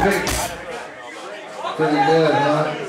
Pretty good, huh?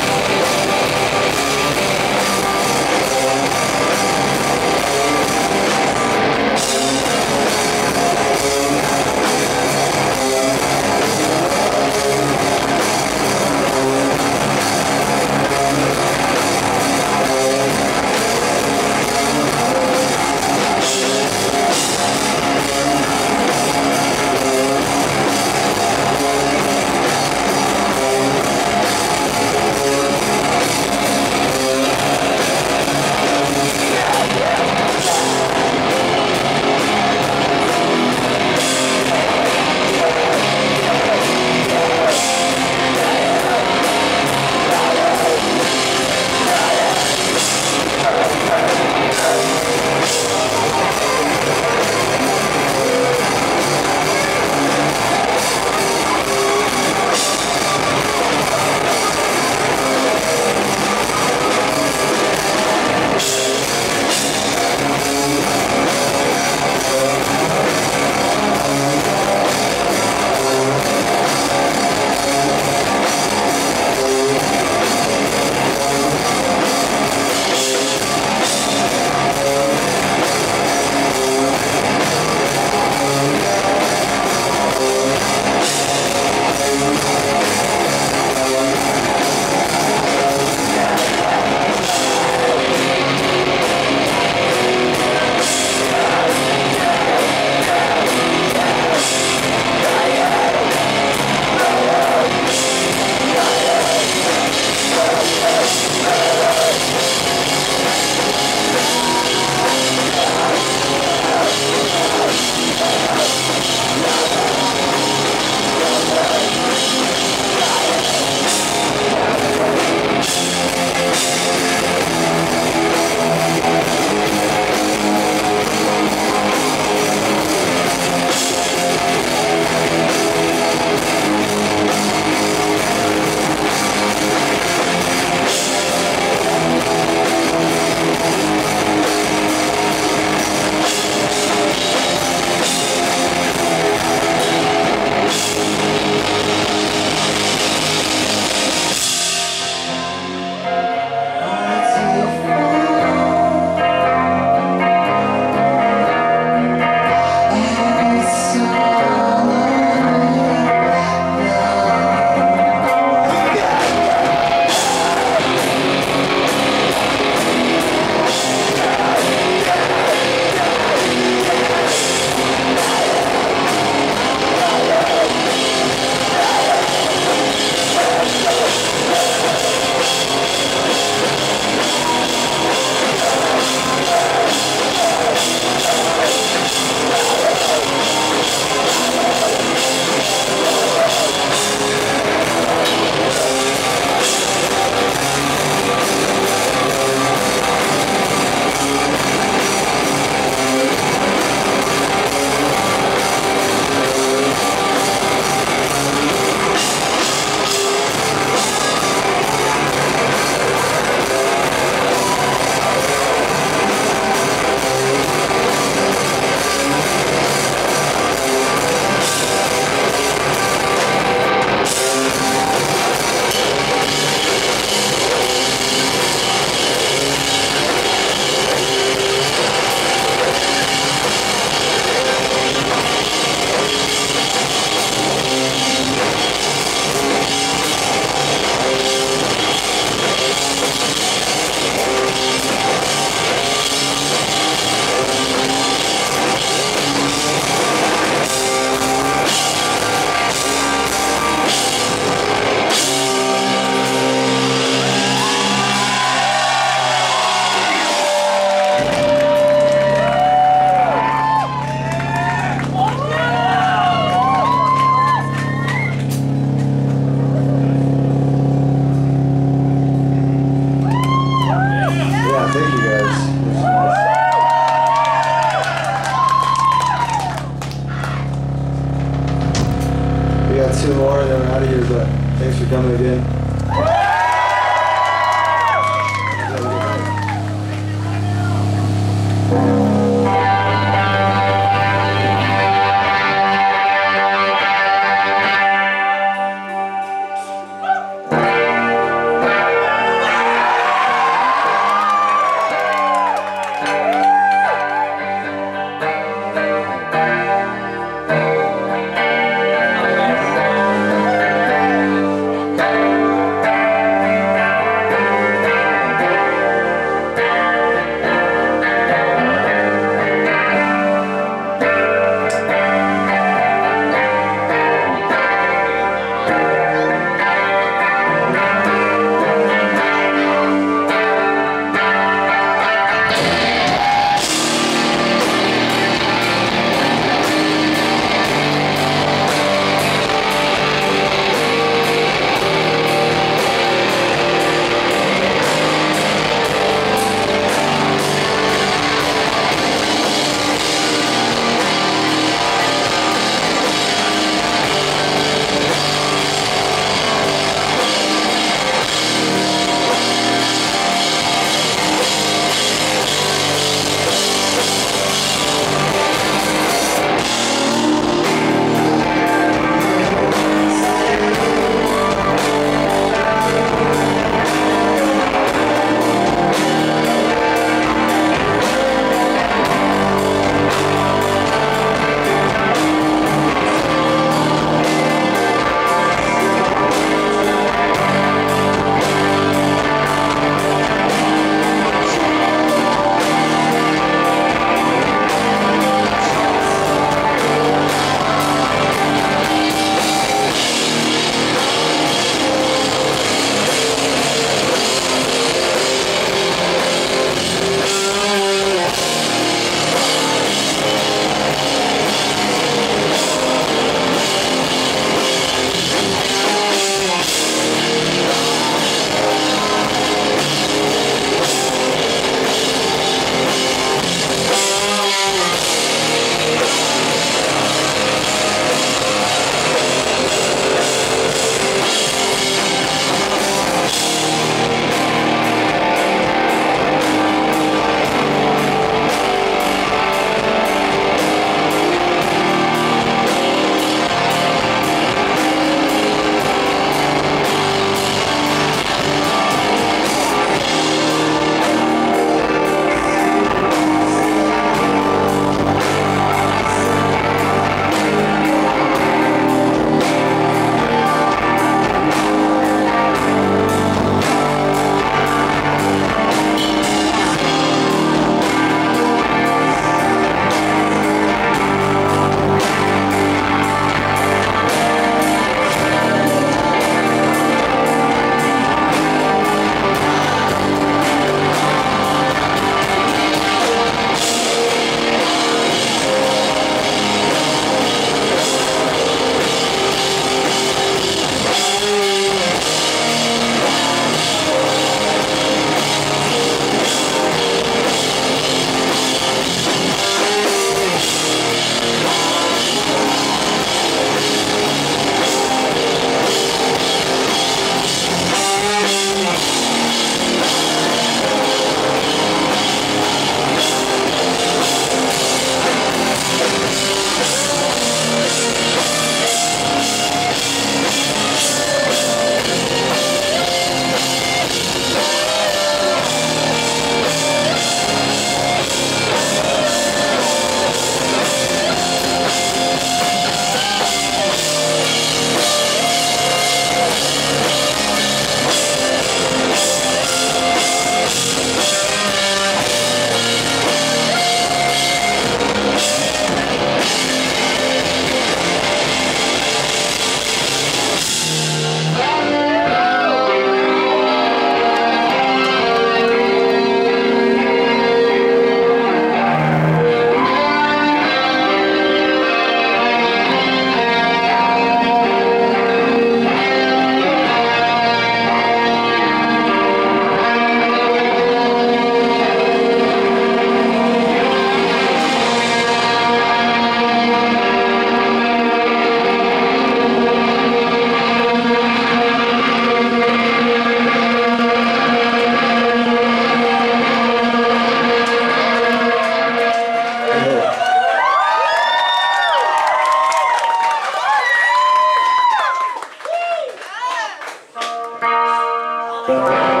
Like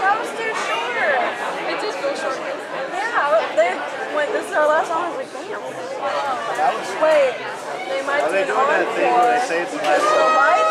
That was too short. It just feels short. Yeah, they, when this is our last song, I was like, damn. Wait, they might Are they doing that thing where they say it's the last song?